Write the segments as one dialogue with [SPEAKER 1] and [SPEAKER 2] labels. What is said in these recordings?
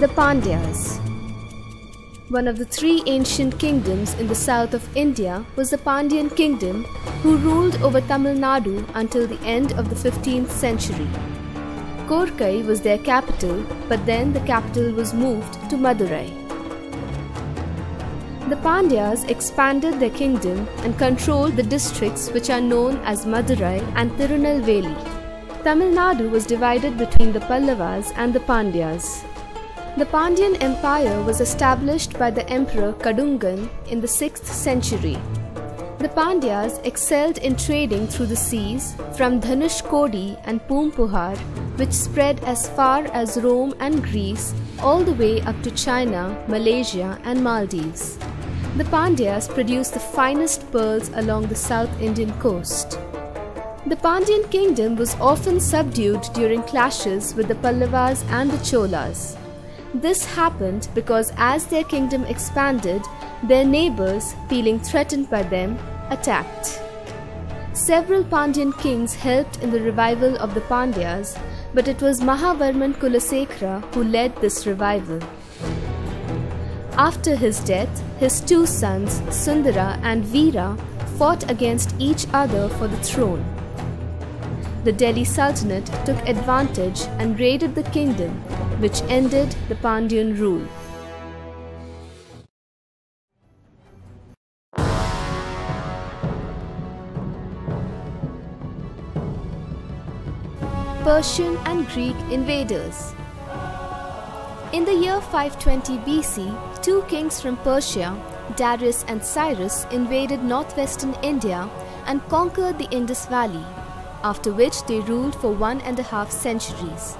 [SPEAKER 1] The Pandyas. One of the three ancient kingdoms in the south of India was the Pandyan kingdom, who ruled over Tamil Nadu until the end of the 15th century. Korkai was their capital, but then the capital was moved to Madurai. The Pandyas expanded their kingdom and controlled the districts which are known as Madurai and Tirunelveli. Tamil Nadu was divided between the Pallavas and the Pandyas. The Pandyan Empire was established by the Emperor Kadungan in the 6th century. The Pandyas excelled in trading through the seas from Dhanushkodi and Poompuhar, which spread as far as Rome and Greece, all the way up to China, Malaysia, and Maldives. The Pandyas produced the finest pearls along the South Indian coast. The Pandyan kingdom was often subdued during clashes with the Pallavas and the Cholas. This happened because as their kingdom expanded, their neighbors, feeling threatened by them, attacked. Several Pandyan kings helped in the revival of the Pandyas, but it was Mahavarman Kulasekara who led this revival. After his death, his two sons, Sundara and Veera, fought against each other for the throne. The Delhi Sultanate took advantage and raided the kingdom, which ended the Pandyan rule. Persian and Greek invaders. In the year 520 BC, two kings from Persia, Darius and Cyrus, invaded northwestern India and conquered the Indus Valley, after which they ruled for one and a half centuries.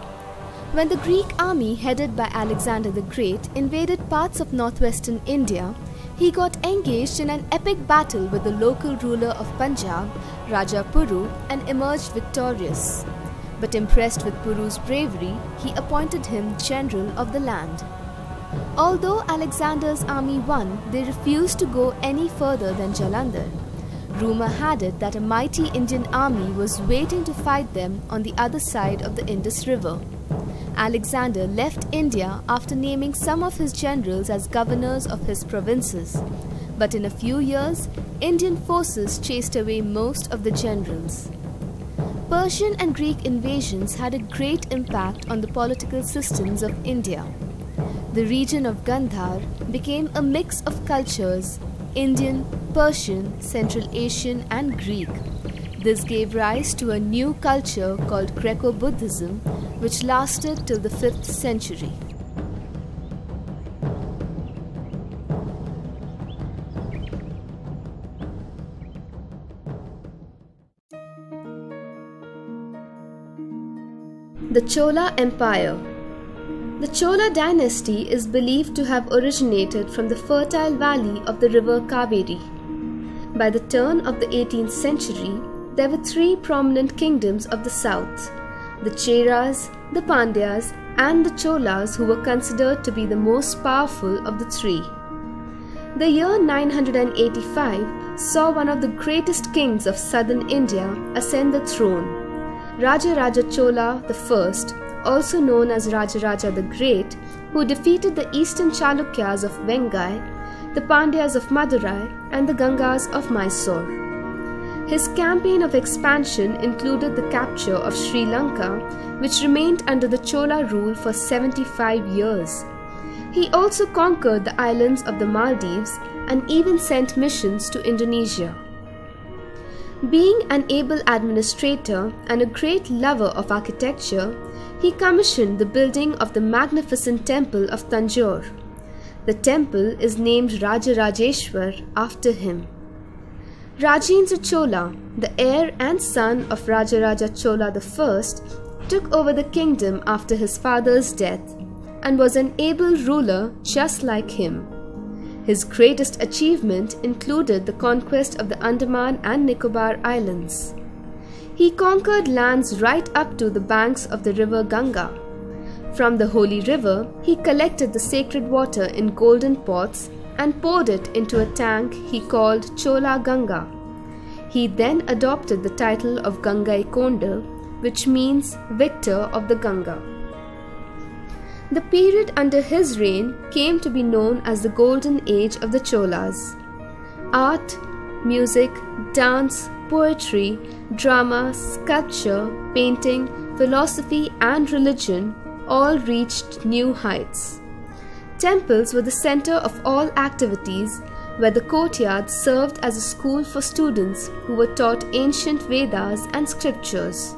[SPEAKER 1] When the Greek army headed by Alexander the Great invaded parts of northwestern India, he got engaged in an epic battle with the local ruler of Punjab, Raja Puru, and emerged victorious. But impressed with Puru's bravery, he appointed him general of the land. Although Alexander's army won, they refused to go any further than Jalandhar. Rumor had it that a mighty Indian army was waiting to fight them on the other side of the Indus River. Alexander left India after naming some of his generals as governors of his provinces. But in a few years, Indian forces chased away most of the generals. Persian and Greek invasions had a great impact on the political systems of India. The region of Gandhar became a mix of cultures Indian, Persian, Central Asian, and Greek. This gave rise to a new culture called Greco Buddhism, which lasted till the 5th century. The Chola Empire The Chola dynasty is believed to have originated from the fertile valley of the river Kaveri. By the turn of the 18th century, there were three prominent kingdoms of the south the Cheras, the Pandyas, and the Cholas, who were considered to be the most powerful of the three. The year 985 saw one of the greatest kings of southern India ascend the throne. Rajaraja Chola I, also known as Rajaraja the Great, who defeated the eastern Chalukyas of Vengai, the Pandyas of Madurai, and the Gangas of Mysore. His campaign of expansion included the capture of Sri Lanka, which remained under the Chola rule for 75 years. He also conquered the islands of the Maldives and even sent missions to Indonesia. Being an able administrator and a great lover of architecture, he commissioned the building of the magnificent temple of Tanjore. The temple is named Rajarajeshwar after him. Rajendra Chola, the heir and son of Rajaraja Chola I, took over the kingdom after his father's death and was an able ruler just like him. His greatest achievement included the conquest of the Andaman and Nicobar Islands. He conquered lands right up to the banks of the river Ganga. From the holy river, he collected the sacred water in golden pots and poured it into a tank he called Chola Ganga. He then adopted the title of Gangai Konda, which means victor of the Ganga. The period under his reign came to be known as the Golden Age of the Cholas. Art, music, dance, poetry, drama, sculpture, painting, philosophy, and religion all reached new heights. Temples were the center of all activities, where the courtyard served as a school for students who were taught ancient Vedas and scriptures.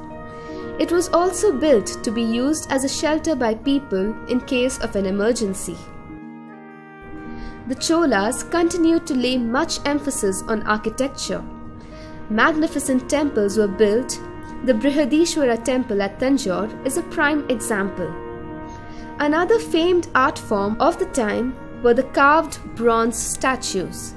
[SPEAKER 1] It was also built to be used as a shelter by people in case of an emergency. The Cholas continued to lay much emphasis on architecture. Magnificent temples were built. The Brihadishwara temple at Tanjore is a prime example. Another famed art form of the time were the carved bronze statues.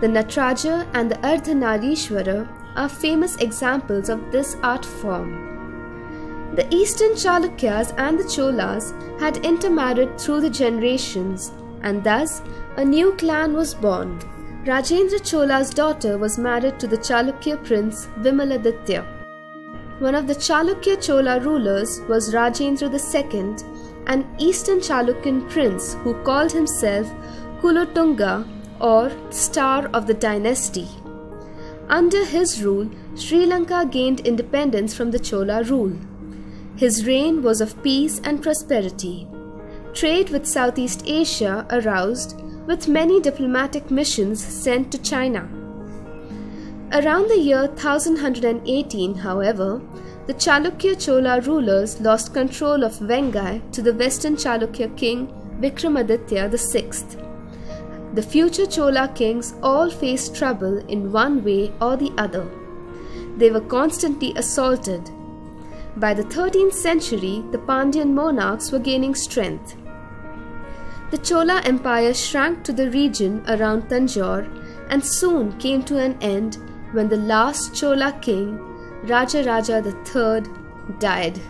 [SPEAKER 1] The Nataraja and the Ardhanarishwara are famous examples of this art form. The eastern Chalukyas and the Cholas had intermarried through the generations, and thus a new clan was born. Rajendra Chola's daughter was married to the Chalukya prince Vimaladitya. One of the Chalukya Chola rulers was Rajendra II, an eastern Chalukyan prince who called himself Kulotunga or Star of the Dynasty. Under his rule, Sri Lanka gained independence from the Chola rule. His reign was of peace and prosperity. Trade with Southeast Asia aroused, with many diplomatic missions sent to China. Around the year 1118, however, the Chalukya Chola rulers lost control of Vengai to the western Chalukya king Vikramaditya VI. The future Chola kings all faced trouble in one way or the other. They were constantly assaulted, by the 13th century, the Pandyan monarchs were gaining strength. The Chola Empire shrank to the region around Tanjore and soon came to an end when the last Chola king, Rajaraja III, died.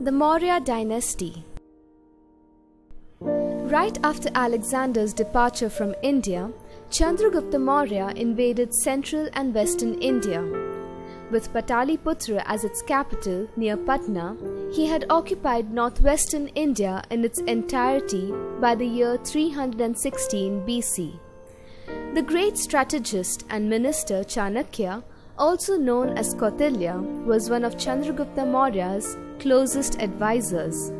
[SPEAKER 1] The Maurya dynasty. Right after Alexander's departure from India, Chandragupta Maurya invaded central and western India. With Pataliputra as its capital near Patna, he had occupied northwestern India in its entirety by the year 316 BC. The great strategist and minister Chanakya, also known as Kautilya, was one of Chandragupta Maurya's closest advisors.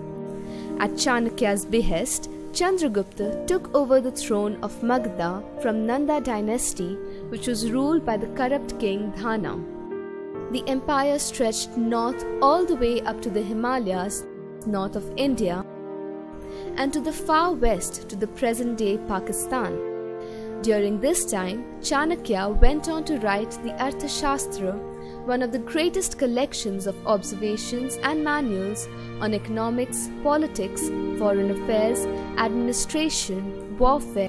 [SPEAKER 1] At Chanakya's behest, Chandragupta took over the throne of Magadha from Nanda dynasty which was ruled by the corrupt king Dhana. The empire stretched north all the way up to the Himalayas north of India and to the far west to the present-day Pakistan. During this time, Chanakya went on to write the Arthashastra one of the greatest collections of observations and manuals on economics, politics, foreign affairs, administration, warfare,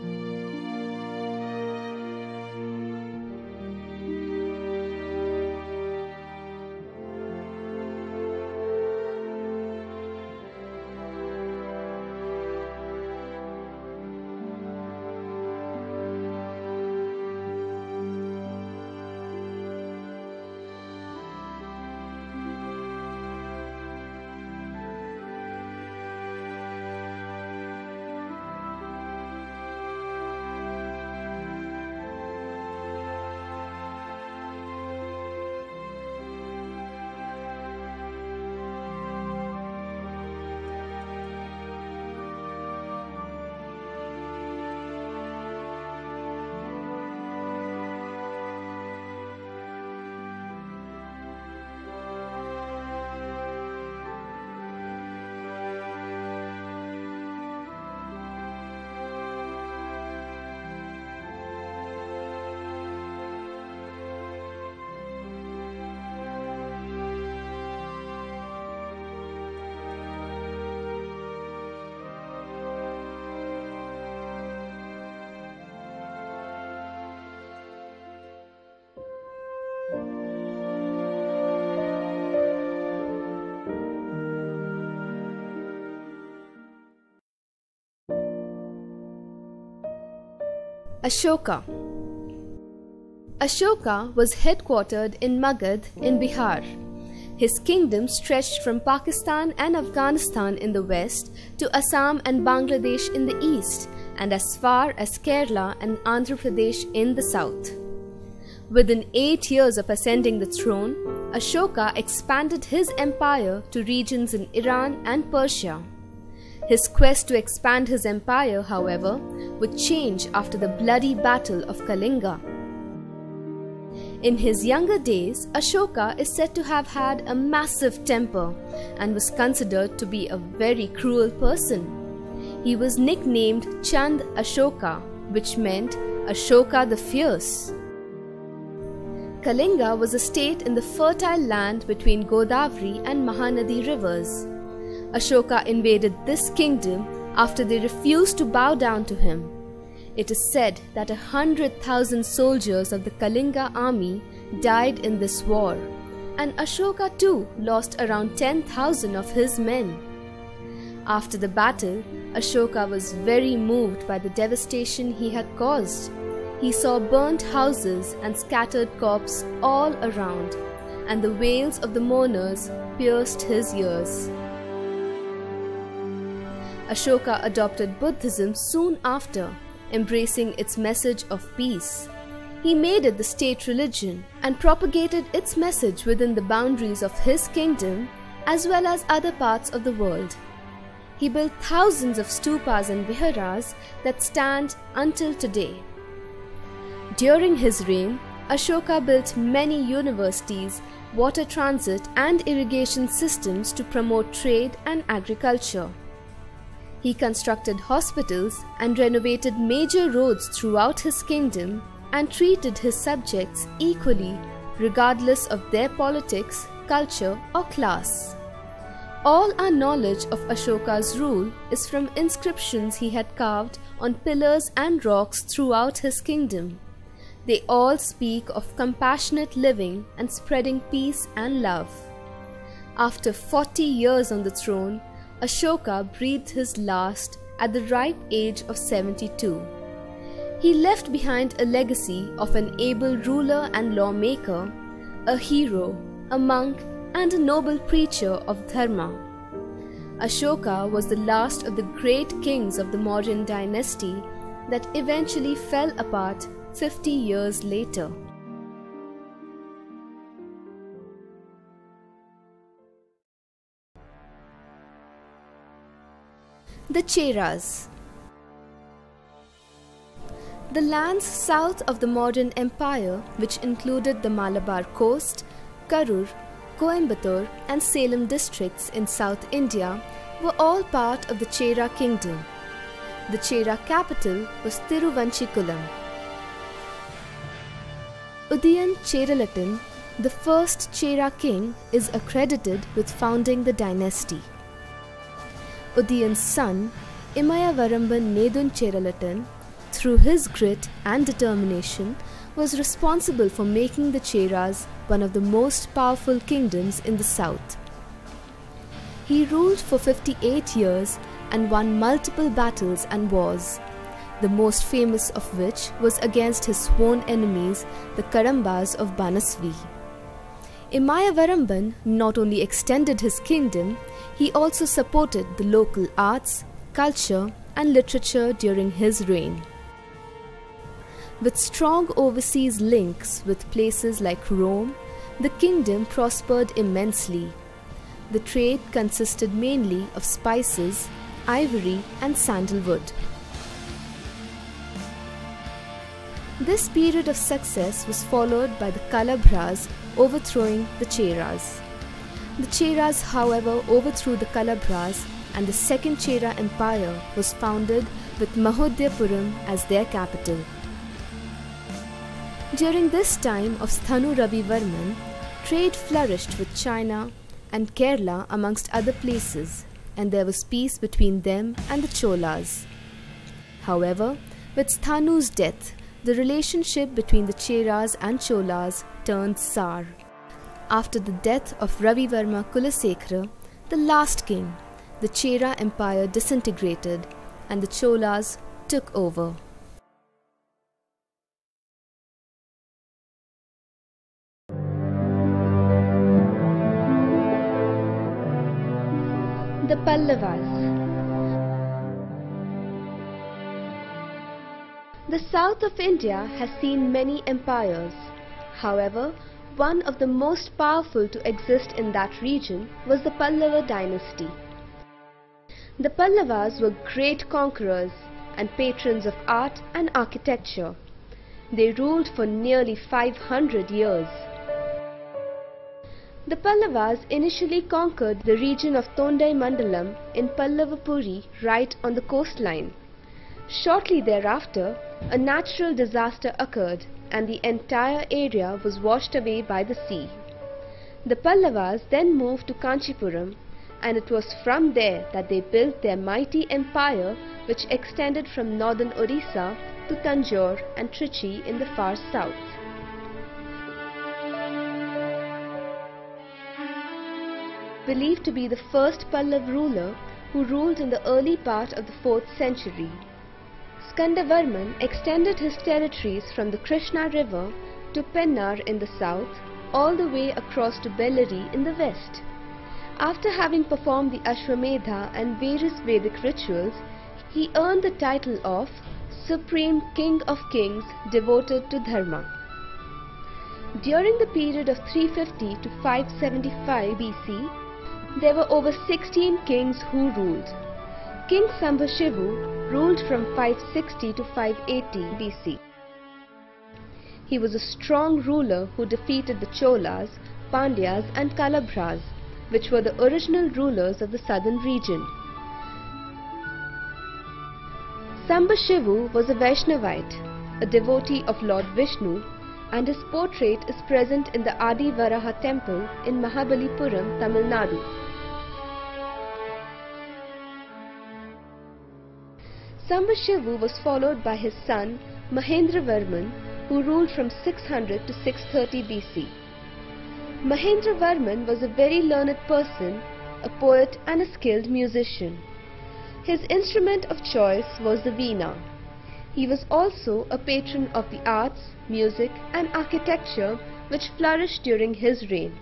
[SPEAKER 1] Ashoka Ashoka was headquartered in Magad in Bihar. His kingdom stretched from Pakistan and Afghanistan in the west to Assam and Bangladesh in the east and as far as Kerala and Andhra Pradesh in the south. Within eight years of ascending the throne, Ashoka expanded his empire to regions in Iran and Persia. His quest to expand his empire, however, would change after the bloody Battle of Kalinga. In his younger days, Ashoka is said to have had a massive temper and was considered to be a very cruel person. He was nicknamed Chand Ashoka, which meant Ashoka the Fierce. Kalinga was a state in the fertile land between Godavari and Mahanadi rivers. Ashoka invaded this kingdom after they refused to bow down to him. It is said that a hundred thousand soldiers of the Kalinga army died in this war, and Ashoka too lost around 10,000 of his men. After the battle, Ashoka was very moved by the devastation he had caused. He saw burnt houses and scattered corpses all around, and the wails of the mourners pierced his ears. Ashoka adopted Buddhism soon after embracing its message of peace. He made it the state religion and propagated its message within the boundaries of his kingdom as well as other parts of the world. He built thousands of stupas and viharas that stand until today. During his reign, Ashoka built many universities, water transit, and irrigation systems to promote trade and agriculture. He constructed hospitals and renovated major roads throughout his kingdom and treated his subjects equally, regardless of their politics, culture, or class. All our knowledge of Ashoka's rule is from inscriptions he had carved on pillars and rocks throughout his kingdom. They all speak of compassionate living and spreading peace and love. After 40 years on the throne, Ashoka breathed his last at the ripe age of 72. He left behind a legacy of an able ruler and lawmaker, a hero, a monk, and a noble preacher of Dharma. Ashoka was the last of the great kings of the Mauryan dynasty that eventually fell apart 50 years later. The Cheras The lands south of the modern empire, which included the Malabar coast, Karur, Coimbatore, and Salem districts in South India, were all part of the Chera kingdom. The Chera capital was Tiruvanchikulam. Udayan Cheralatan, the first Chera king, is accredited with founding the dynasty. Udayan's son, Imayavaramban Nedun Cheralatan, through his grit and determination, was responsible for making the Cheras one of the most powerful kingdoms in the south. He ruled for 58 years and won multiple battles and wars, the most famous of which was against his sworn enemies, the Kadambas of Banasvi. Imayavaramban not only extended his kingdom, he also supported the local arts, culture, and literature during his reign. With strong overseas links with places like Rome, the kingdom prospered immensely. The trade consisted mainly of spices, ivory, and sandalwood. This period of success was followed by the Kalabhras overthrowing the Cheras. The Cheras, however, overthrew the Kalabhras and the Second Chera Empire was founded with Mahodhyapuram as their capital. During this time of Sthanu Ravivarman, trade flourished with China and Kerala amongst other places, and there was peace between them and the Cholas. However, with Sthanu's death, the relationship between the Cheras and Cholas turned sour. After the death of Ravi Varma Kulasekara, the last king, the Chera empire disintegrated and the Cholas took over. The Pallavas The south of India has seen many empires. However, one of the most powerful to exist in that region was the Pallava dynasty. The Pallavas were great conquerors and patrons of art and architecture. They ruled for nearly 500 years. The Pallavas initially conquered the region of Tondai Mandalam in Pallavapuri right on the coastline. Shortly thereafter, a natural disaster occurred and the entire area was washed away by the sea. The Pallavas then moved to Kanchipuram and it was from there that they built their mighty empire which extended from northern Orissa to Tanjore and Trichy in the far south. Believed to be the first Pallav ruler who ruled in the early part of the 4th century. Skandavarman extended his territories from the Krishna river to Pennar in the south, all the way across to Bellary in the west. After having performed the Ashwamedha and various Vedic rituals, he earned the title of Supreme King of Kings devoted to Dharma. During the period of 350 to 575 BC, there were over 16 kings who ruled. King Sambhashivu ruled from 560 to 580 BC. He was a strong ruler who defeated the Cholas, Pandyas and Kalabhras, which were the original rulers of the southern region. Sambhashivu was a Vaishnavite, a devotee of Lord Vishnu, and his portrait is present in the Adi Varaha temple in Mahabalipuram, Tamil Nadu. Sambhashivu was followed by his son Mahendravarman who ruled from 600 to 630 BC. Mahendravarman was a very learned person, a poet and a skilled musician. His instrument of choice was the veena. He was also a patron of the arts, music and architecture which flourished during his reign.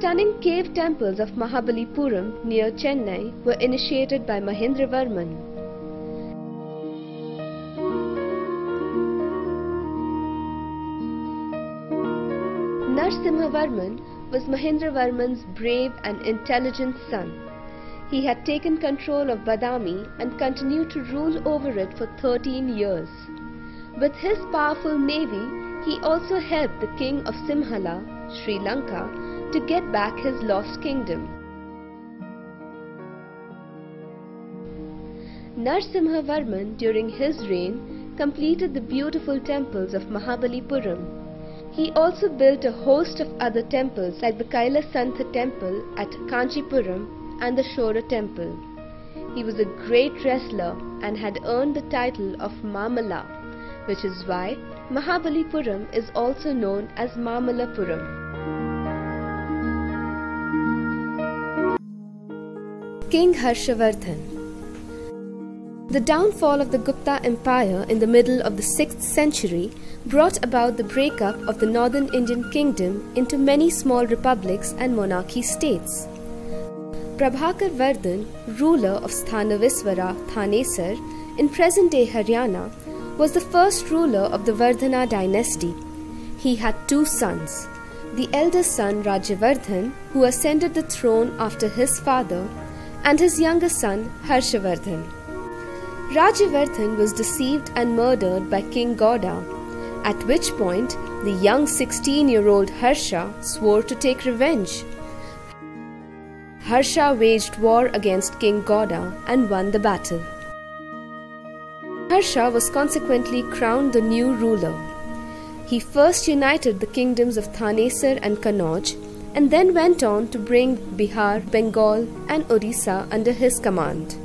[SPEAKER 1] Stunning cave temples of Mahabalipuram near Chennai were initiated by Mahendravarman. Narsimhavarman was Mahendravarman's brave and intelligent son. He had taken control of Badami and continued to rule over it for 13 years. With his powerful navy, he also helped the king of Simhala, Sri Lanka, to get back his lost kingdom. Narsimhavarman during his reign completed the beautiful temples of Mahabalipuram. He also built a host of other temples like the Kailasantha temple at Kanchipuram and the Shore temple. He was a great wrestler and had earned the title of Mamala, which is why Mahabalipuram is also known as Mamalapuram. King Harshavardhan The downfall of the Gupta Empire in the middle of the 6th century brought about the breakup of the northern Indian kingdom into many small republics and monarchy states. Prabhakar Vardhan, ruler of Sthanaviswara Thanesar in present-day Haryana, was the first ruler of the Vardhana dynasty. He had two sons. The elder son Rajyavardhan, who ascended the throne after his father, and his younger son Harshavardhan. Rajyavardhan was deceived and murdered by King Gauda, at which point the young 16-year-old Harsha swore to take revenge. Harsha waged war against King Gauda and won the battle. Harsha was consequently crowned the new ruler. He first united the kingdoms of Thanesar and Kannauj and then went on to bring Bihar, Bengal, and Orissa under his command.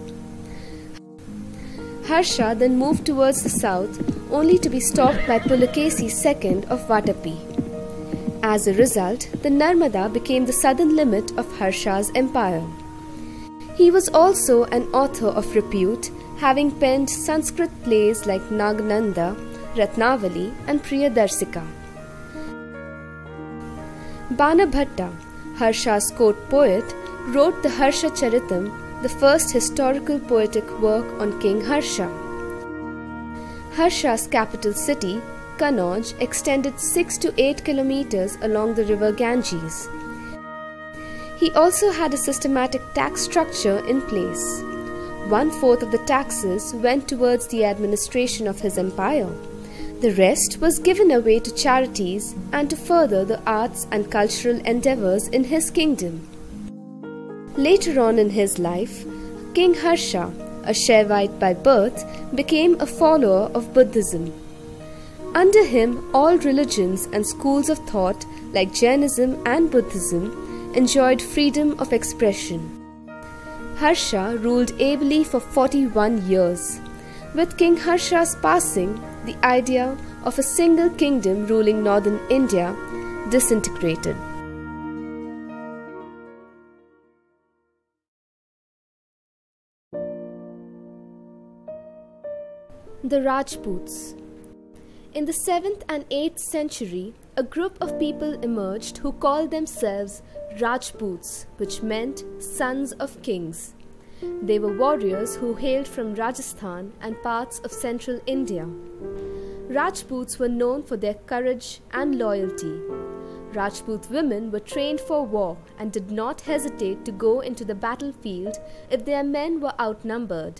[SPEAKER 1] Harsha then moved towards the south only to be stopped by Pulakesi II of Vatapi. As a result, the Narmada became the southern limit of Harsha's empire. He was also an author of repute, having penned Sanskrit plays like Nagananda, Ratnavali, and Priyadarsika. Banabhatta, Harsha's court poet, wrote the Harsha Charitam, the first historical poetic work on King Harsha. Harsha's capital city, Kanauj, extended 6 to 8 kilometers along the river Ganges. He also had a systematic tax structure in place. One fourth of the taxes went towards the administration of his empire. The rest was given away to charities and to further the arts and cultural endeavors in his kingdom. Later on in his life, King Harsha, a Shaivite by birth, became a follower of Buddhism. Under him, all religions and schools of thought like Jainism and Buddhism enjoyed freedom of expression. Harsha ruled ably for 41 years. With King Harsha's passing, the idea of a single kingdom ruling northern India disintegrated. The Rajputs In the 7th and 8th century, a group of people emerged who called themselves Rajputs, which meant sons of kings. They were warriors who hailed from Rajasthan and parts of central India. Rajputs were known for their courage and loyalty. Rajput women were trained for war and did not hesitate to go into the battlefield if their men were outnumbered.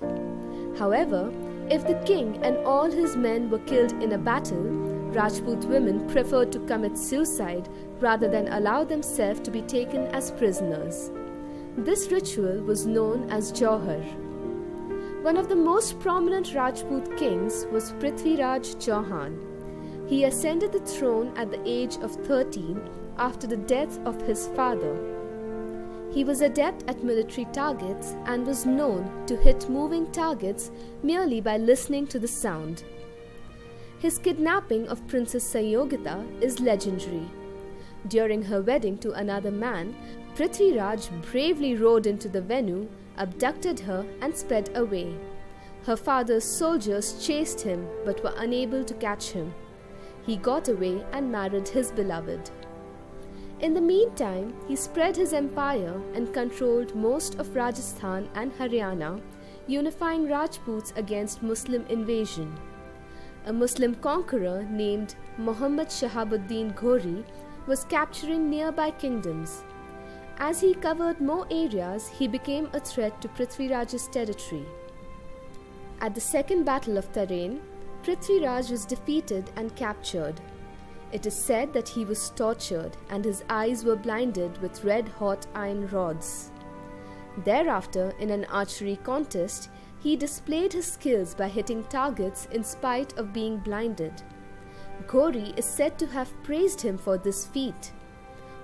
[SPEAKER 1] However, if the king and all his men were killed in a battle, Rajput women preferred to commit suicide rather than allow themselves to be taken as prisoners. This ritual was known as Jauhar. One of the most prominent Rajput kings was Prithviraj Chauhan. He ascended the throne at the age of 13 after the death of his father. He was adept at military targets and was known to hit moving targets merely by listening to the sound. His kidnapping of Princess Sanyogita is legendary. During her wedding to another man, Prithviraj bravely rode into the venue, abducted her, and sped away. Her father's soldiers chased him but were unable to catch him. He got away and married his beloved. In the meantime, he spread his empire and controlled most of Rajasthan and Haryana, unifying Rajputs against Muslim invasion. A Muslim conqueror named Muhammad Shahabuddin Ghori was capturing nearby kingdoms. As he covered more areas, he became a threat to Prithviraj's territory. At the Second Battle of Tarain, Prithviraj was defeated and captured. It is said that he was tortured and his eyes were blinded with red hot iron rods. Thereafter, in an archery contest, he displayed his skills by hitting targets in spite of being blinded. Ghori is said to have praised him for this feat.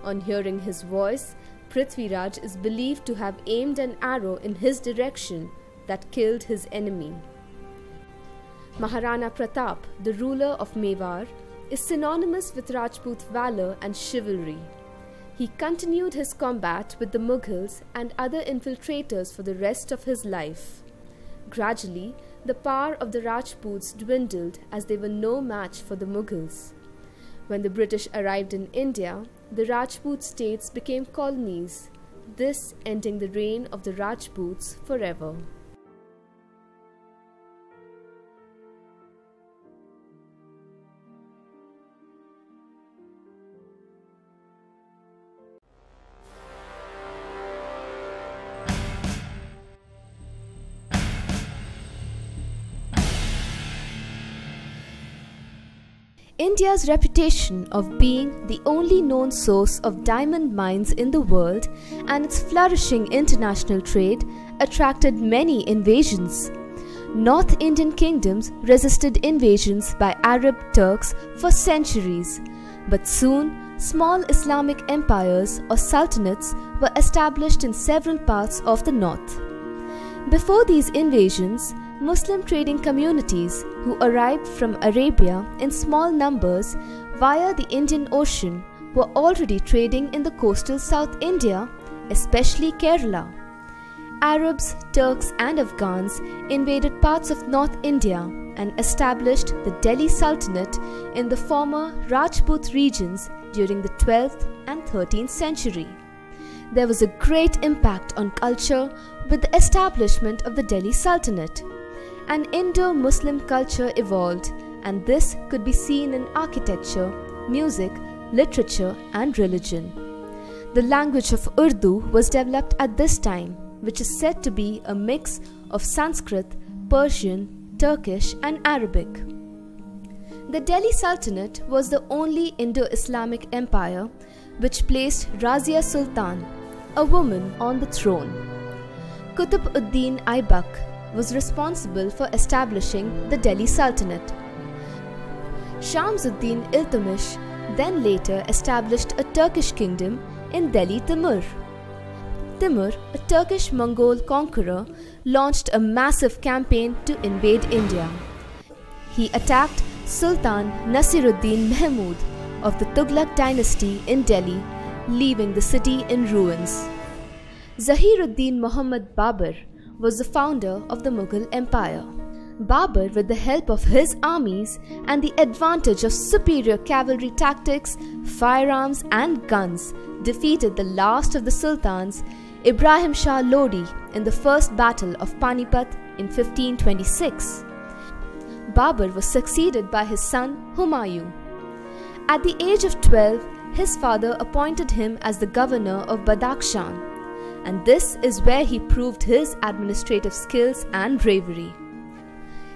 [SPEAKER 1] On hearing his voice, Prithviraj is believed to have aimed an arrow in his direction that killed his enemy. Maharana Pratap, the ruler of Mewar, is synonymous with Rajput valor and chivalry. He continued his combat with the Mughals and other infiltrators for the rest of his life. Gradually, the power of the Rajputs dwindled as they were no match for the Mughals. When the British arrived in India, the Rajput states became colonies, this ending the reign of the Rajputs forever. India's reputation of being the only known source of diamond mines in the world and its flourishing international trade attracted many invasions. North Indian kingdoms resisted invasions by Arab Turks for centuries, but soon small Islamic empires or sultanates were established in several parts of the north. Before these invasions, Muslim trading communities who arrived from Arabia in small numbers via the Indian Ocean were already trading in the coastal South India, especially Kerala. Arabs, Turks, and Afghans invaded parts of North India and established the Delhi Sultanate in the former Rajput regions during the 12th and 13th century. There was a great impact on culture with the establishment of the Delhi Sultanate. An Indo Muslim culture evolved, and this could be seen in architecture, music, literature, and religion. The language of Urdu was developed at this time, which is said to be a mix of Sanskrit, Persian, Turkish, and Arabic. The Delhi Sultanate was the only Indo Islamic empire which placed Razia Sultan, a woman, on the throne. Qutb ud-Din Aibak was responsible for establishing the Delhi Sultanate. Shamsuddin Iltutmish then later established a Turkish kingdom in Delhi Timur. Timur, a Turkish Mongol conqueror, launched a massive campaign to invade India. He attacked Sultan Nasiruddin Mahmud of the Tughlaq dynasty in Delhi, leaving the city in ruins. Zahiruddin Muhammad Babur was the founder of the Mughal Empire. Babur, with the help of his armies and the advantage of superior cavalry tactics, firearms, and guns, defeated the last of the sultans, Ibrahim Shah Lodi, in the first battle of Panipat in 1526. Babur was succeeded by his son Humayun. At the age of 12, his father appointed him as the governor of Badakhshan, and this is where he proved his administrative skills and bravery.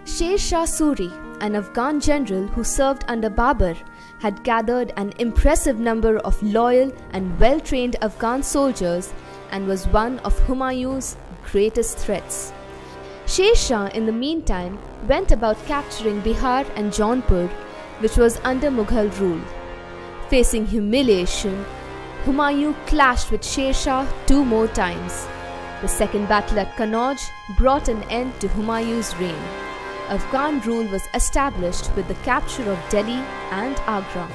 [SPEAKER 1] Sher Shah Suri, an Afghan general who served under Babur, had gathered an impressive number of loyal and well trained Afghan soldiers and was one of Humayun's greatest threats. Sher Shah, in the meantime, went about capturing Bihar and Jaunpur, which was under Mughal rule. Facing humiliation, Humayun clashed with Sher Shah two more times. The second battle at Kannauj brought an end to Humayun's reign. Afghan rule was established with the capture of Delhi and Agra.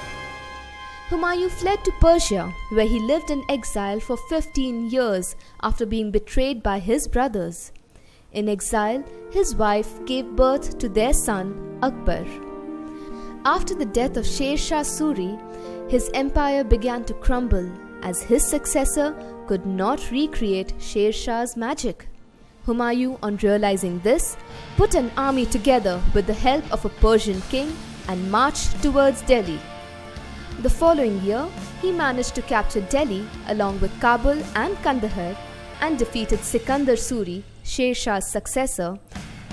[SPEAKER 1] Humayun fled to Persia, where he lived in exile for 15 years after being betrayed by his brothers. In exile, his wife gave birth to their son Akbar. After the death of Sher Shah Suri, his empire began to crumble as his successor could not recreate Sher Shah's magic. Humayun, on realizing this, put an army together with the help of a Persian king and marched towards Delhi. The following year, he managed to capture Delhi along with Kabul and Kandahar and defeated Sikandar Suri Sher Shah's successor,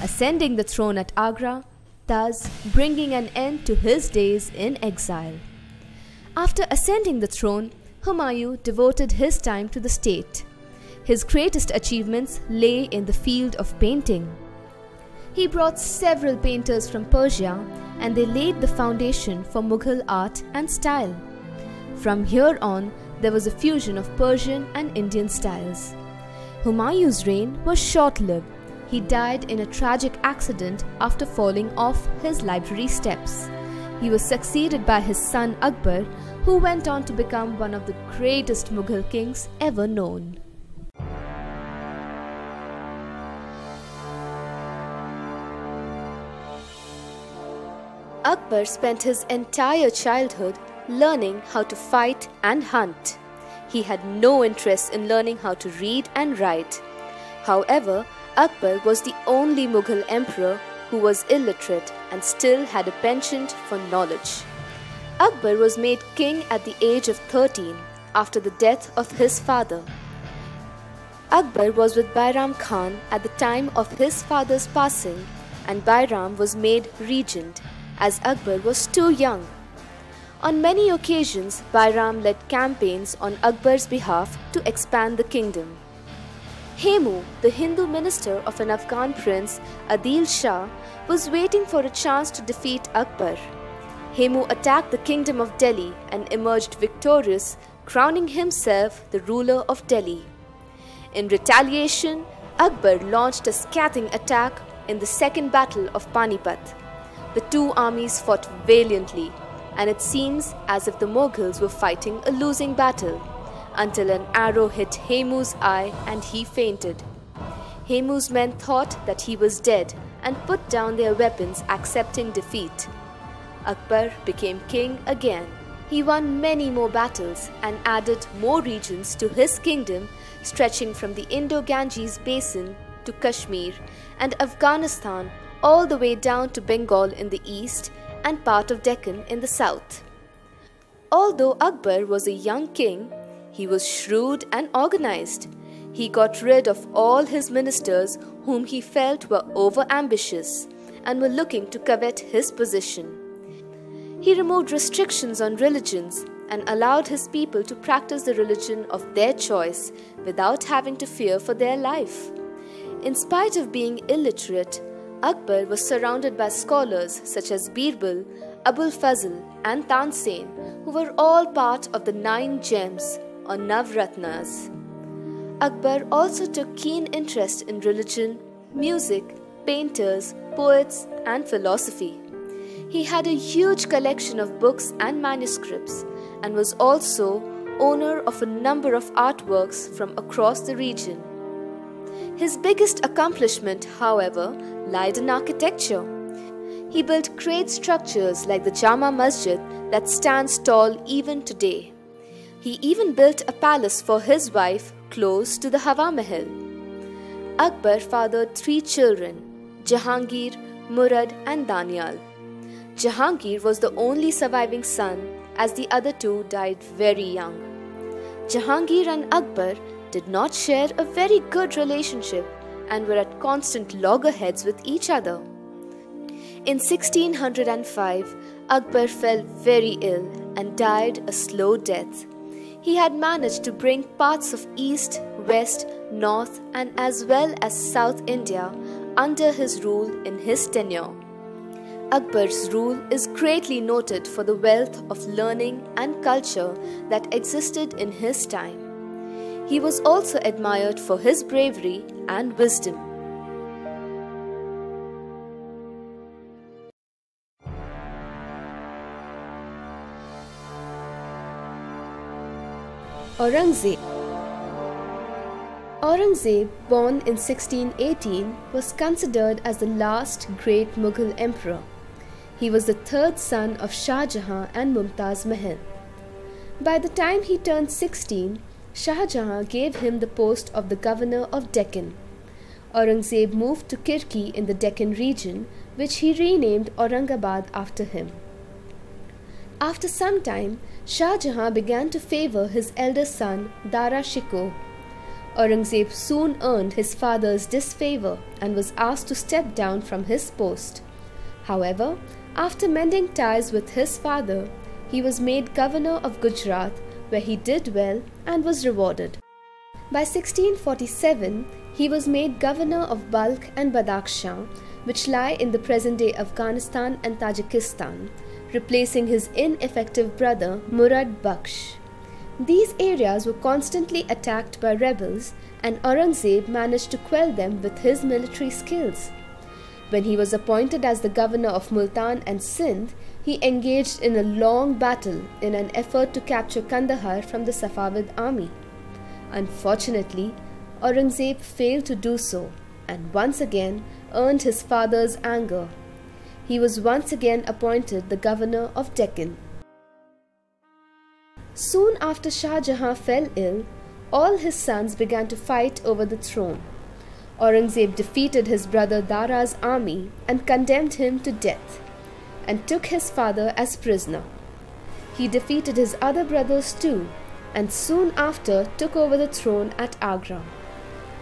[SPEAKER 1] ascending the throne at Agra, thus bringing an end to his days in exile. After ascending the throne, Humayun devoted his time to the state. His greatest achievements lay in the field of painting. He brought several painters from Persia and they laid the foundation for Mughal art and style. From here on, there was a fusion of Persian and Indian styles. Humayun's reign was short lived. He died in a tragic accident after falling off his library steps. He was succeeded by his son Akbar, who went on to become one of the greatest Mughal kings ever known. Akbar spent his entire childhood learning how to fight and hunt. He had no interest in learning how to read and write. However, Akbar was the only Mughal emperor who was illiterate and still had a penchant for knowledge. Akbar was made king at the age of 13 after the death of his father. Akbar was with Bairam Khan at the time of his father's passing and Bairam was made regent as Akbar was too young on many occasions, Bairam led campaigns on Akbar's behalf to expand the kingdom. Hemu, the Hindu minister of an Afghan prince, Adil Shah, was waiting for a chance to defeat Akbar. Hemu attacked the kingdom of Delhi and emerged victorious, crowning himself the ruler of Delhi. In retaliation, Akbar launched a scathing attack in the Second Battle of Panipat. The two armies fought valiantly and it seems as if the Mughals were fighting a losing battle until an arrow hit Hemu's eye and he fainted. Hemu's men thought that he was dead and put down their weapons, accepting defeat. Akbar became king again. He won many more battles and added more regions to his kingdom, stretching from the Indo Ganges basin to Kashmir and Afghanistan all the way down to Bengal in the east and part of Deccan in the south. Although Akbar was a young king, he was shrewd and organized. He got rid of all his ministers whom he felt were over ambitious and were looking to covet his position. He removed restrictions on religions and allowed his people to practice the religion of their choice without having to fear for their life. In spite of being illiterate, Akbar was surrounded by scholars such as Birbal, Abul Fazl, and Tansen, who were all part of the nine gems or Navratnas. Akbar also took keen interest in religion, music, painters, poets, and philosophy. He had a huge collection of books and manuscripts and was also owner of a number of artworks from across the region. His biggest accomplishment, however, lied in architecture. He built great structures like the Jama Masjid that stands tall even today. He even built a palace for his wife close to the Hawa Mahal. Akbar fathered three children Jahangir, Murad, and Danial. Jahangir was the only surviving son, as the other two died very young. Jahangir and Akbar did not share a very good relationship and were at constant loggerheads with each other. In 1605, Akbar fell very ill and died a slow death. He had managed to bring parts of East, West, North, and as well as South India under his rule in his tenure. Akbar's rule is greatly noted for the wealth of learning and culture that existed in his time. He was also admired for his bravery and wisdom. Aurangzeb Aurangzeb, born in 1618, was considered as the last great Mughal emperor. He was the third son of Shah Jahan and Mumtaz Mahal. By the time he turned 16, Shah Jahan gave him the post of the governor of Deccan. Aurangzeb moved to Kirki in the Deccan region, which he renamed Aurangabad after him. After some time, Shah Jahan began to favor his elder son Dara Shikoh. Aurangzeb soon earned his father's disfavor and was asked to step down from his post. However, after mending ties with his father, he was made governor of Gujarat, where he did well and was rewarded. By 1647, he was made governor of Balkh and Badakhshan, which lie in the present day Afghanistan and Tajikistan, replacing his ineffective brother Murad Baksh. These areas were constantly attacked by rebels, and Aurangzeb managed to quell them with his military skills. When he was appointed as the governor of Multan and Sindh, he engaged in a long battle in an effort to capture Kandahar from the Safavid army. Unfortunately, Aurangzeb failed to do so and once again earned his father's anger. He was once again appointed the governor of Deccan. Soon after Shah Jahan fell ill, all his sons began to fight over the throne. Aurangzeb defeated his brother Dara's army and condemned him to death, and took his father as prisoner. He defeated his other brothers too, and soon after took over the throne at Agra.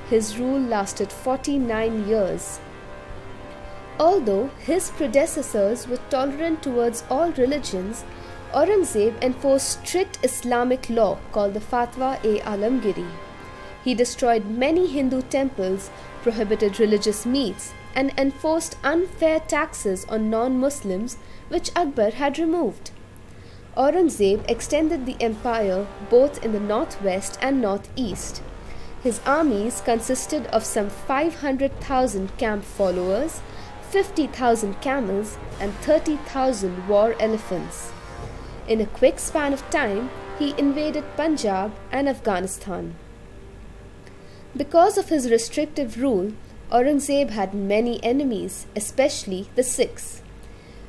[SPEAKER 1] His rule lasted 49 years. Although his predecessors were tolerant towards all religions, Aurangzeb enforced strict Islamic law called the Fatwa-e-Alamgiri. He destroyed many Hindu temples, prohibited religious meets, and enforced unfair taxes on non Muslims, which Akbar had removed. Aurangzeb extended the empire both in the northwest and northeast. His armies consisted of some 500,000 camp followers, 50,000 camels, and 30,000 war elephants. In a quick span of time, he invaded Punjab and Afghanistan. Because of his restrictive rule, Aurangzeb had many enemies, especially the Sikhs.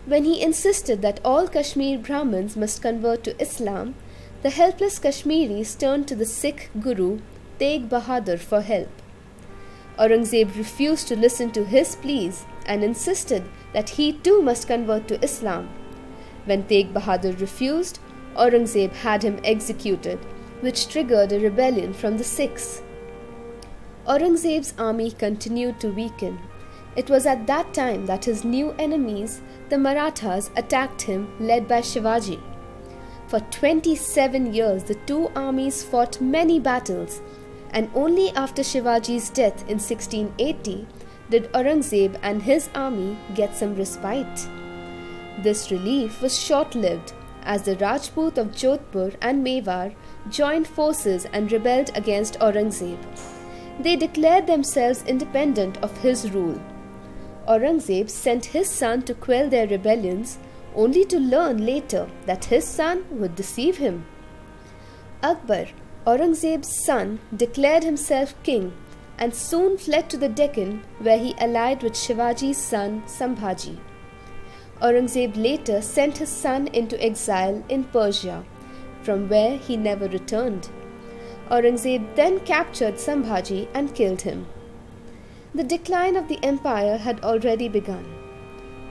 [SPEAKER 1] When he insisted that all Kashmir Brahmins must convert to Islam, the helpless Kashmiris turned to the Sikh Guru Tegh Bahadur for help. Aurangzeb refused to listen to his pleas and insisted that he too must convert to Islam. When Tegh Bahadur refused, Aurangzeb had him executed, which triggered a rebellion from the Sikhs. Aurangzeb's army continued to weaken. It was at that time that his new enemies, the Marathas, attacked him, led by Shivaji. For 27 years, the two armies fought many battles, and only after Shivaji's death in 1680 did Aurangzeb and his army get some respite. This relief was short lived as the Rajput of Jodhpur and Mewar joined forces and rebelled against Aurangzeb. They declared themselves independent of his rule. Aurangzeb sent his son to quell their rebellions, only to learn later that his son would deceive him. Akbar, Aurangzeb's son, declared himself king and soon fled to the Deccan where he allied with Shivaji's son Sambhaji. Aurangzeb later sent his son into exile in Persia, from where he never returned. Aurangzeb then captured Sambhaji and killed him. The decline of the empire had already begun.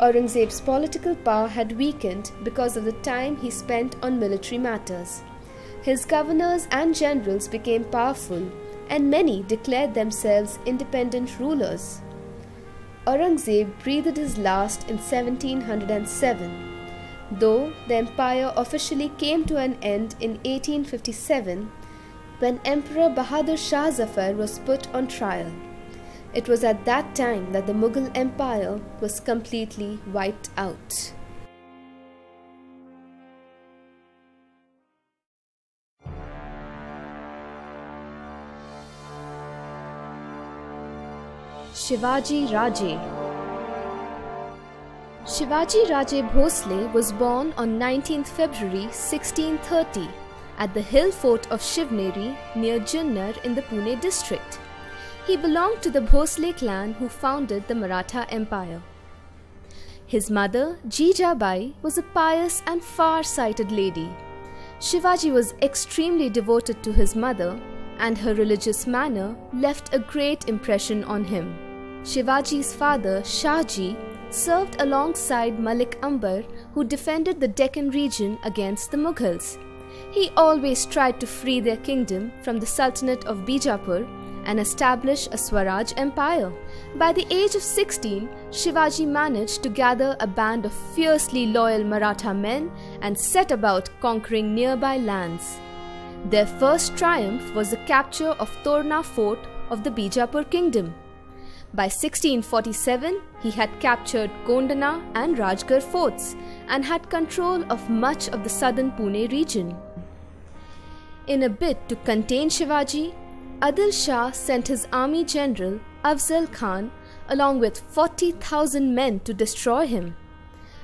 [SPEAKER 1] Aurangzeb's political power had weakened because of the time he spent on military matters. His governors and generals became powerful, and many declared themselves independent rulers. Aurangzeb breathed his last in 1707. Though the empire officially came to an end in 1857, when Emperor Bahadur Shah Zafar was put on trial. It was at that time that the Mughal Empire was completely wiped out. Shivaji Raje Shivaji Raje Bhosle was born on 19th February 1630 at the hill fort of Shivneri near Junnar in the Pune district. He belonged to the Bhosle clan who founded the Maratha Empire. His mother, Jijabai, was a pious and far-sighted lady. Shivaji was extremely devoted to his mother and her religious manner left a great impression on him. Shivaji's father, Shahji, served alongside Malik Ambar who defended the Deccan region against the Mughals. He always tried to free their kingdom from the Sultanate of Bijapur and establish a Swaraj empire. By the age of 16, Shivaji managed to gather a band of fiercely loyal Maratha men and set about conquering nearby lands. Their first triumph was the capture of Torna fort of the Bijapur kingdom. By 1647, he had captured Kondana and Rajgarh forts and had control of much of the southern Pune region. In a bid to contain Shivaji, Adil Shah sent his army general Afzal Khan along with 40,000 men to destroy him.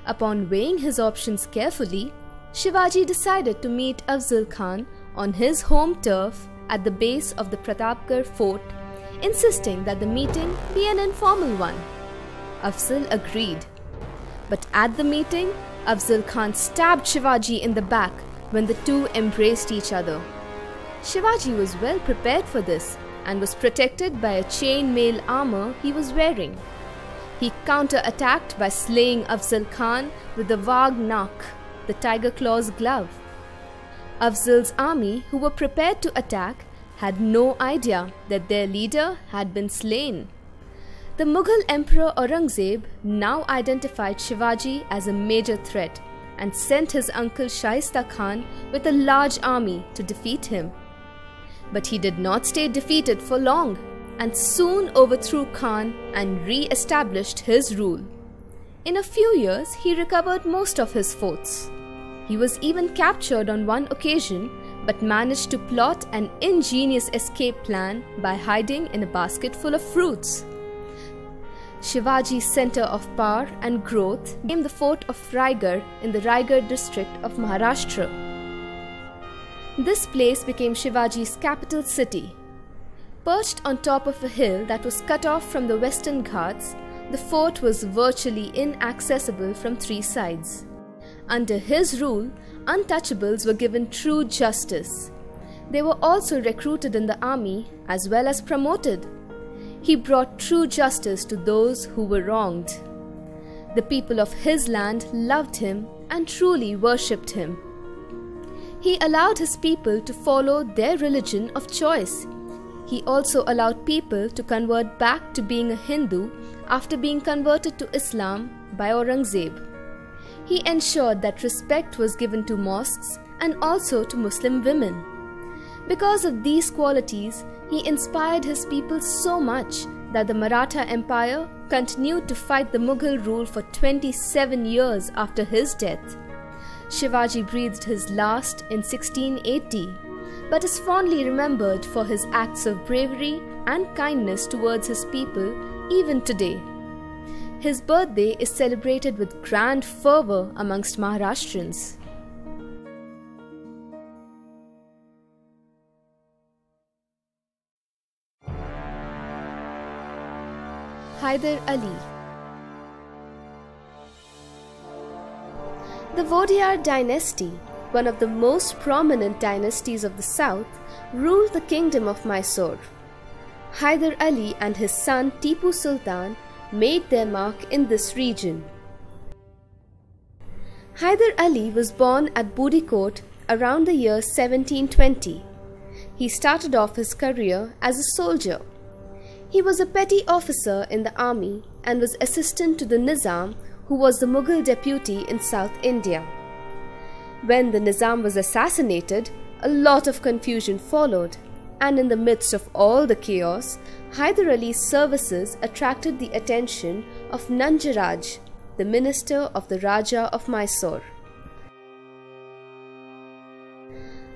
[SPEAKER 1] Upon weighing his options carefully, Shivaji decided to meet Afzal Khan on his home turf at the base of the Pratapgarh fort, insisting that the meeting be an informal one. Afzal agreed. But at the meeting, Afzal Khan stabbed Shivaji in the back when the two embraced each other. Shivaji was well prepared for this and was protected by a chain mail armor he was wearing. He counter-attacked by slaying Afzal Khan with the Vagh Nak, the tiger claws glove. Afzal's army, who were prepared to attack, had no idea that their leader had been slain. The Mughal Emperor Aurangzeb now identified Shivaji as a major threat and sent his uncle Shaista Khan with a large army to defeat him. But he did not stay defeated for long and soon overthrew Khan and re-established his rule. In a few years, he recovered most of his forts. He was even captured on one occasion but managed to plot an ingenious escape plan by hiding in a basket full of fruits. Shivaji's center of power and growth became the fort of Raigarh in the Raigarh district of Maharashtra. This place became Shivaji's capital city. Perched on top of a hill that was cut off from the western Ghats, the fort was virtually inaccessible from three sides. Under his rule, untouchables were given true justice. They were also recruited in the army as well as promoted. He brought true justice to those who were wronged. The people of his land loved him and truly worshipped him. He allowed his people to follow their religion of choice. He also allowed people to convert back to being a Hindu after being converted to Islam by Aurangzeb. He ensured that respect was given to mosques and also to Muslim women. Because of these qualities, he inspired his people so much that the Maratha Empire continued to fight the Mughal rule for 27 years after his death. Shivaji breathed his last in 1680, but is fondly remembered for his acts of bravery and kindness towards his people even today. His birthday is celebrated with grand fervour amongst Maharashtrians. Hyder Ali The Wadiyar dynasty, one of the most prominent dynasties of the south, ruled the kingdom of Mysore. Hyder Ali and his son Tipu Sultan made their mark in this region. Hyder Ali was born at Budikot around the year 1720. He started off his career as a soldier. He was a petty officer in the army and was assistant to the Nizam, who was the Mughal deputy in South India. When the Nizam was assassinated, a lot of confusion followed, and in the midst of all the chaos, Hyder Ali's services attracted the attention of Nanjaraj, the minister of the Raja of Mysore.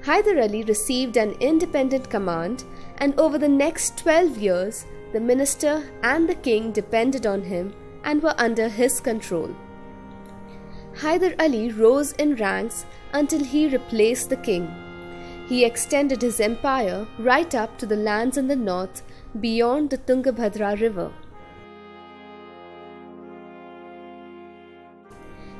[SPEAKER 1] Hyder Ali received an independent command, and over the next 12 years, the minister and the king depended on him and were under his control. Hyder Ali rose in ranks until he replaced the king. He extended his empire right up to the lands in the north beyond the Tungabhadra river.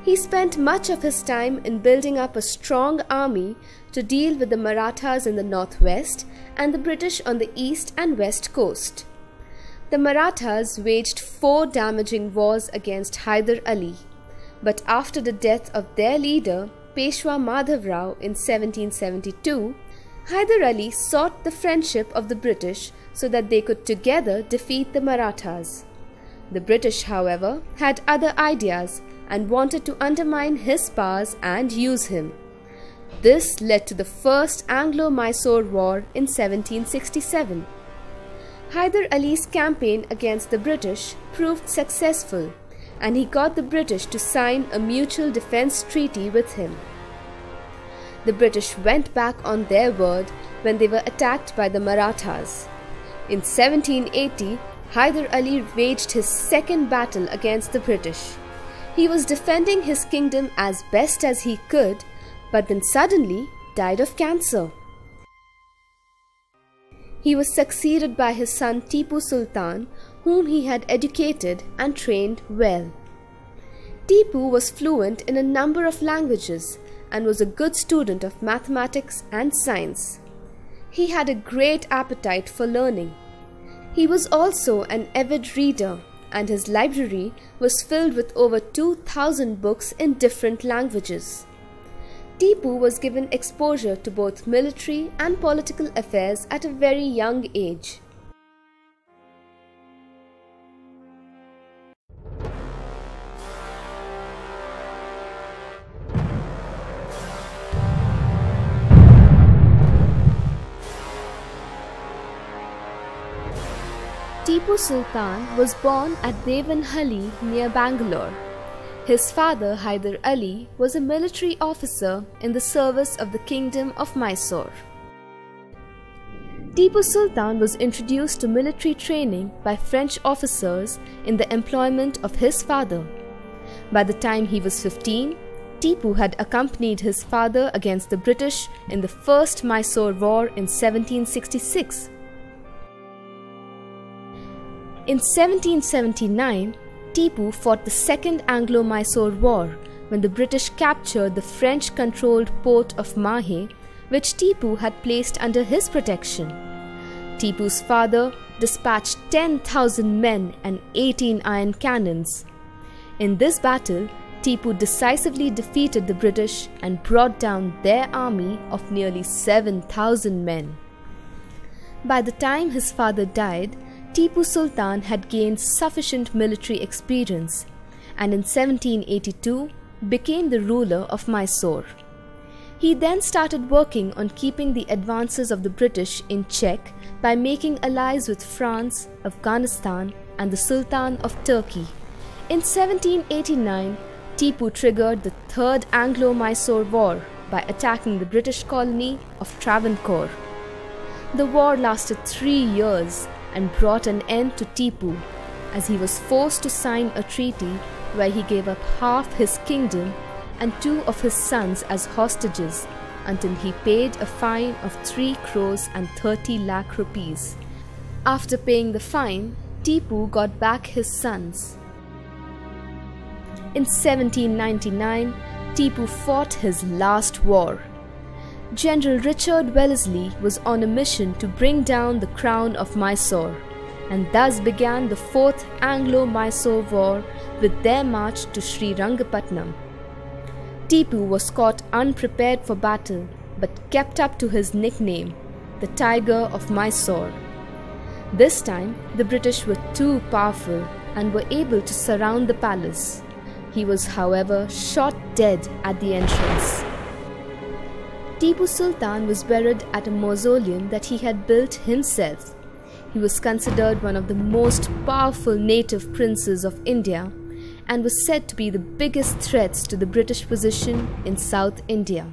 [SPEAKER 1] He spent much of his time in building up a strong army to deal with the Marathas in the northwest and the British on the east and west coast. The Marathas waged four damaging wars against Hyder Ali, but after the death of their leader, Peshwa Madhav Rao in 1772, Hyder Ali sought the friendship of the British so that they could together defeat the Marathas. The British, however, had other ideas and wanted to undermine his powers and use him. This led to the First Anglo-Mysore War in 1767. Hyder Ali's campaign against the British proved successful and he got the British to sign a mutual defence treaty with him the British went back on their word when they were attacked by the Marathas. In 1780, Hyder Ali waged his second battle against the British. He was defending his kingdom as best as he could, but then suddenly died of cancer. He was succeeded by his son Tipu Sultan, whom he had educated and trained well. Tipu was fluent in a number of languages and was a good student of mathematics and science. He had a great appetite for learning. He was also an avid reader, and his library was filled with over 2,000 books in different languages. Tipu was given exposure to both military and political affairs at a very young age. Tipu Sultan was born at Devanhalli near Bangalore. His father Hyder Ali was a military officer in the service of the Kingdom of Mysore. Tipu Sultan was introduced to military training by French officers in the employment of his father. By the time he was 15, Tipu had accompanied his father against the British in the First Mysore War in 1766. In 1779, Tipu fought the Second Anglo Mysore War when the British captured the French controlled port of Mahe, which Tipu had placed under his protection. Tipu's father dispatched 10,000 men and 18 iron cannons. In this battle, Tipu decisively defeated the British and brought down their army of nearly 7,000 men. By the time his father died, Tipu Sultan had gained sufficient military experience and in 1782 became the ruler of Mysore. He then started working on keeping the advances of the British in check by making allies with France, Afghanistan, and the Sultan of Turkey. In 1789, Tipu triggered the Third Anglo Mysore War by attacking the British colony of Travancore. The war lasted three years and brought an end to Tipu, as he was forced to sign a treaty where he gave up half his kingdom and two of his sons as hostages until he paid a fine of 3 crores and 30 lakh rupees. After paying the fine, Tipu got back his sons. In 1799, Tipu fought his last war. General Richard Wellesley was on a mission to bring down the crown of Mysore, and thus began the Fourth Anglo-Mysore War with their march to Sri Srirangapatnam. Tipu was caught unprepared for battle but kept up to his nickname, the Tiger of Mysore. This time, the British were too powerful and were able to surround the palace. He was, however, shot dead at the entrance. Tipu Sultan was buried at a mausoleum that he had built himself. He was considered one of the most powerful native princes of India and was said to be the biggest threats to the British position in South India.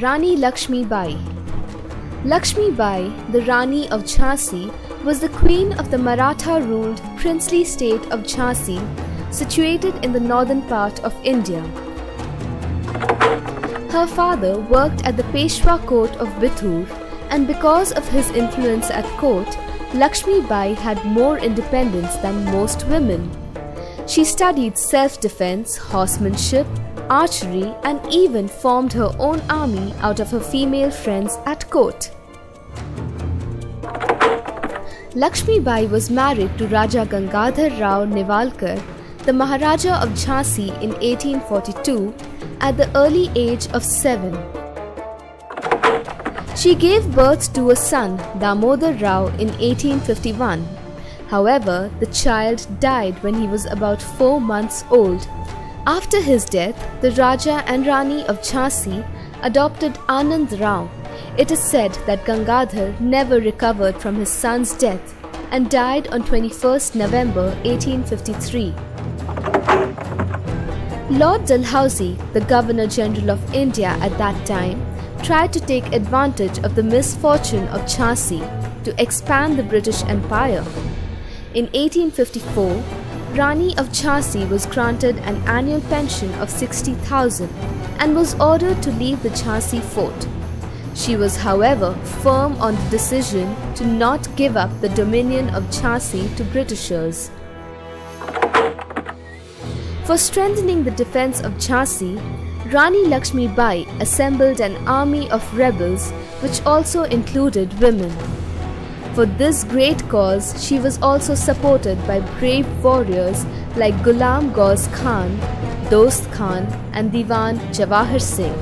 [SPEAKER 1] Rani Lakshmi Bai Lakshmi Bai, the Rani of Jhansi, was the queen of the Maratha ruled princely state of Jhansi, situated in the northern part of India. Her father worked at the Peshwa court of Bithur, and because of his influence at court, Lakshmi Bai had more independence than most women. She studied self defense, horsemanship, archery, and even formed her own army out of her female friends at court. Lakshmi Bai was married to Raja Gangadhar Rao Nevalkar, the Maharaja of Jhansi in 1842 at the early age of seven. She gave birth to a son, Damodar Rao, in 1851. However, the child died when he was about four months old. After his death, the Raja and Rani of Jhansi adopted Anand Rao, it is said that Gangadhar never recovered from his son's death and died on 21st November 1853. Lord Dalhousie, the Governor General of India at that time, tried to take advantage of the misfortune of Jhansi to expand the British Empire. In 1854, Rani of Jhansi was granted an annual pension of 60,000 and was ordered to leave the Jhansi fort. She was, however, firm on the decision to not give up the dominion of Jhansi to Britishers. For strengthening the defense of Jhansi, Rani Lakshmi Bai assembled an army of rebels which also included women. For this great cause, she was also supported by brave warriors like Ghulam Ghaus Khan, Dost Khan and Diwan Jawahar Singh.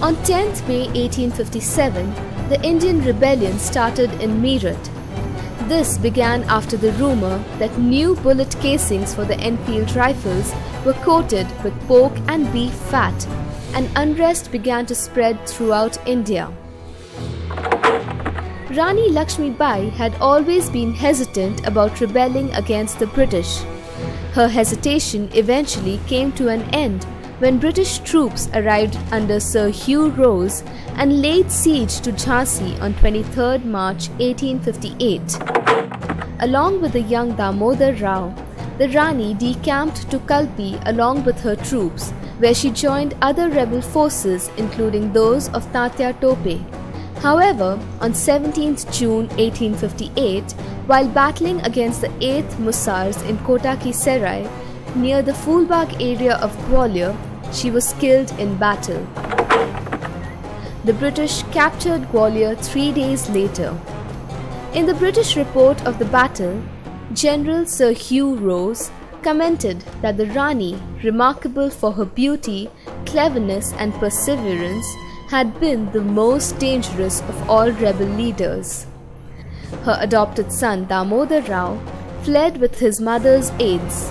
[SPEAKER 1] On 10th May 1857, the Indian rebellion started in Meerut. This began after the rumor that new bullet casings for the Enfield rifles were coated with pork and beef fat, and unrest began to spread throughout India. Rani Lakshmi Bai had always been hesitant about rebelling against the British. Her hesitation eventually came to an end when British troops arrived under Sir Hugh Rose and laid siege to Jhansi on 23 March 1858. Along with the young Damodar Rao, the Rani decamped to Kalpi along with her troops, where she joined other rebel forces including those of Tatya Tope. However, on 17 June 1858, while battling against the 8th Hussars in Kota Ki Serai, near the Fulbagh area of Gwalior, she was killed in battle. The British captured Gwalior three days later. In the British report of the battle, General Sir Hugh Rose commented that the Rani, remarkable for her beauty, cleverness, and perseverance, had been the most dangerous of all rebel leaders. Her adopted son Damodar Rao fled with his mother's aides